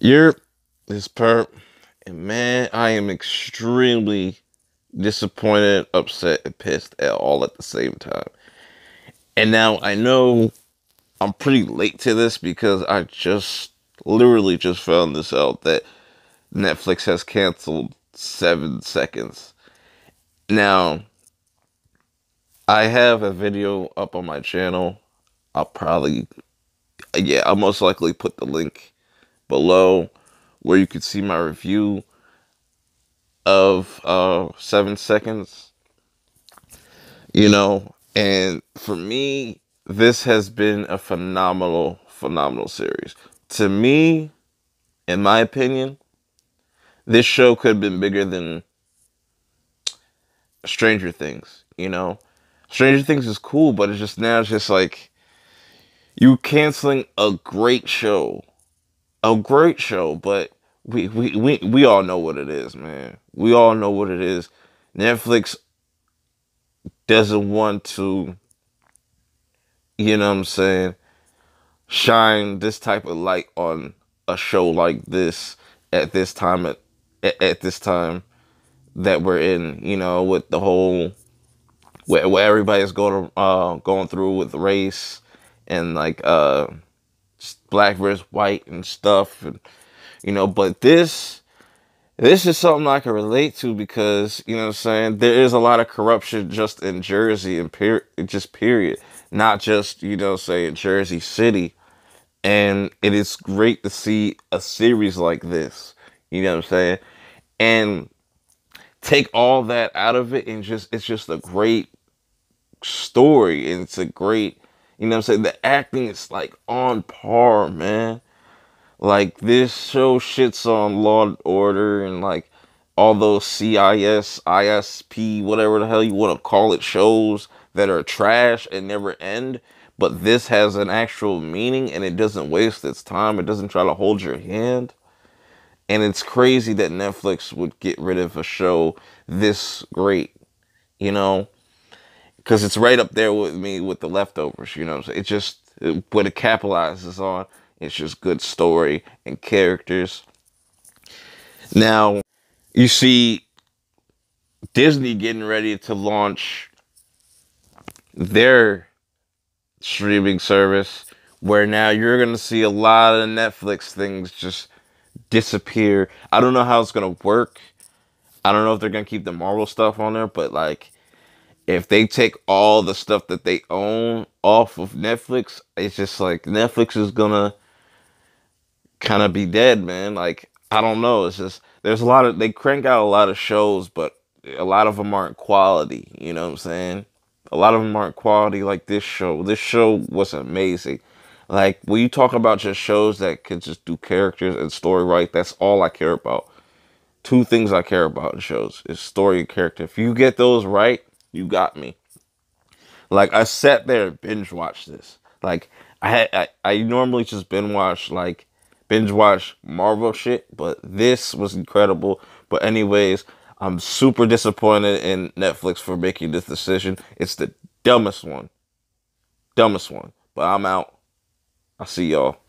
You're this Purp, and man, I am extremely disappointed, upset, and pissed at all at the same time. And now I know I'm pretty late to this because I just literally just found this out that Netflix has canceled seven seconds. Now, I have a video up on my channel. I'll probably, yeah, I'll most likely put the link below where you can see my review of uh, seven seconds. You know, and for me, this has been a phenomenal, phenomenal series. To me, in my opinion, this show could have been bigger than Stranger Things, you know? Stranger Things is cool, but it's just now it's just like you canceling a great show. A great show, but we, we we we all know what it is, man. We all know what it is. Netflix doesn't want to you know what I'm saying, shine this type of light on a show like this at this time at, at this time that we're in, you know, with the whole where, where everybody's going uh going through with race and like uh black versus white and stuff and you know, but this this is something I can relate to because, you know what I'm saying, there is a lot of corruption just in Jersey and per- just period. Not just, you know, say in Jersey City. And it is great to see a series like this. You know what I'm saying? And take all that out of it and just it's just a great story and it's a great you know what I'm saying? The acting is like on par, man. Like this show shits on Law and Order and like all those CIS, ISP, whatever the hell you want to call it, shows that are trash and never end. But this has an actual meaning and it doesn't waste its time. It doesn't try to hold your hand. And it's crazy that Netflix would get rid of a show this great, you know, because it's right up there with me with the leftovers, you know. It just, what it capitalizes on it's just good story and characters. Now, you see Disney getting ready to launch their streaming service where now you're going to see a lot of Netflix things just disappear. I don't know how it's going to work. I don't know if they're going to keep the Marvel stuff on there, but like if they take all the stuff that they own off of Netflix, it's just like Netflix is going to kind of be dead, man. Like I don't know. It's just there's a lot of they crank out a lot of shows, but a lot of them aren't quality. You know what I'm saying? A lot of them aren't quality like this show. This show was amazing. Like when you talk about just shows that can just do characters and story right, that's all I care about. Two things I care about in shows is story and character. If you get those right, you got me. Like I sat there and binge watched this. Like I had I, I normally just binge watch like binge watch Marvel shit, but this was incredible. But anyways, I'm super disappointed in Netflix for making this decision. It's the dumbest one. Dumbest one. But I'm out. I'll see y'all.